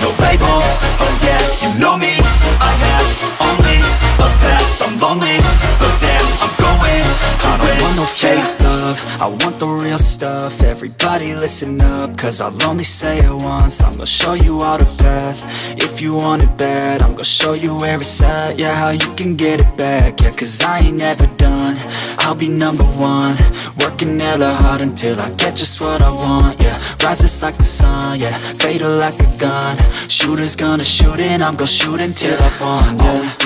no label, oh yeah, you know me, I have only a path, I'm lonely, but damn, I'm going to I don't want no fake love, I want the real stuff, everybody listen up, cause I'll only say it once, I'm gonna show you all the path, if you want it bad, I'm gonna show you where it's at, yeah, how you can get it back, yeah, cause I ain't never done, I'll be number one, working hella hard until I get just what I want, yeah, rises like the sun, yeah, fatal like a gun, shooters gonna shoot and I'm gonna shoot until I won, yeah.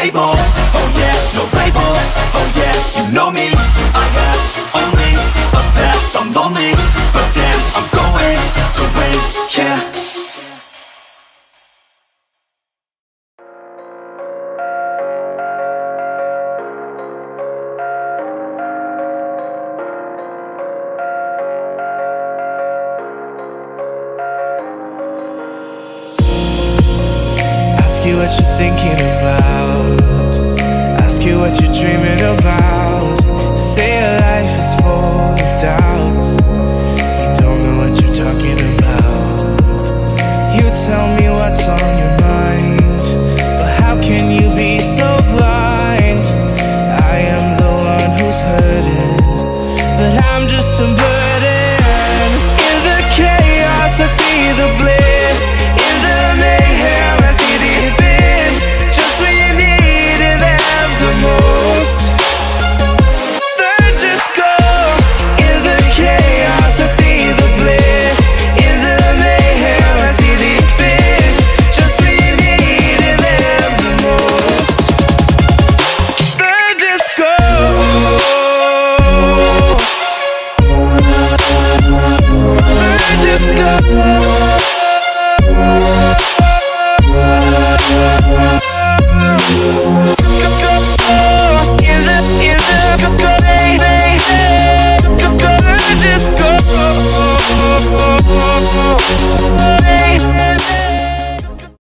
stable, Ask you what you're thinking about. Ask you what you're dreaming about. Say